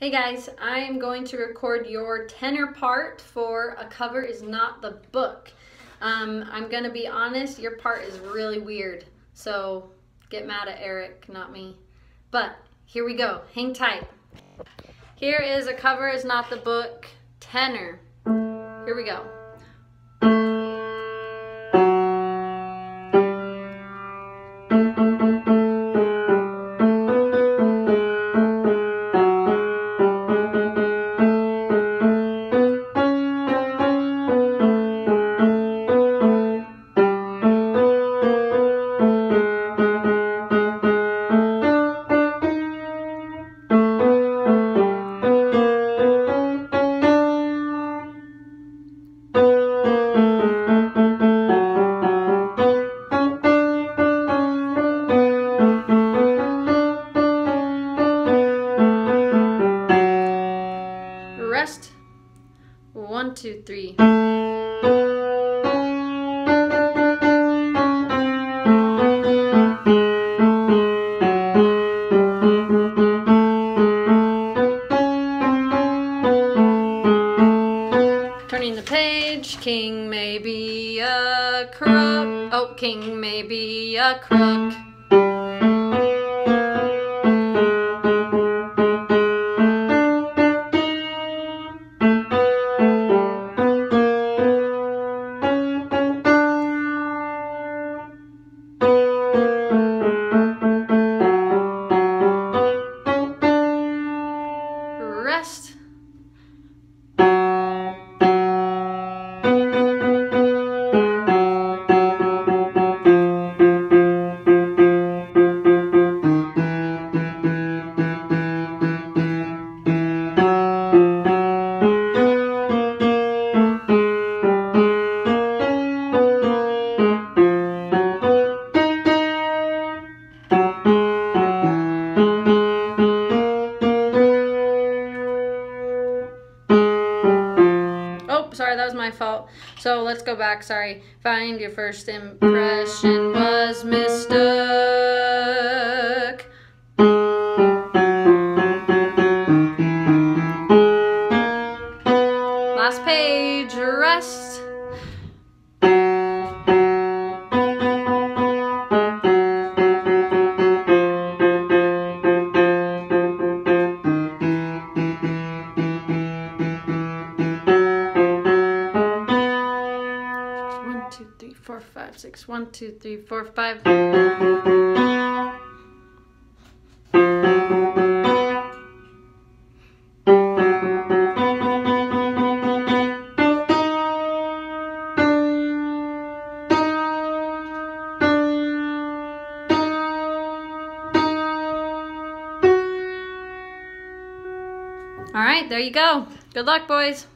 Hey guys, I am going to record your tenor part for A Cover Is Not the Book. Um, I'm going to be honest, your part is really weird. So get mad at Eric, not me. But here we go. Hang tight. Here is A Cover Is Not the Book tenor. Here we go. Rest. One, two, three. Turning the page, king may be a crook. Oh, king may be a crook. Rest. Sorry, that was my fault. So let's go back. Sorry. Find your first impression was mistook. Four, five, six. One, two, three, four, five. All right, there you go. Good luck, boys.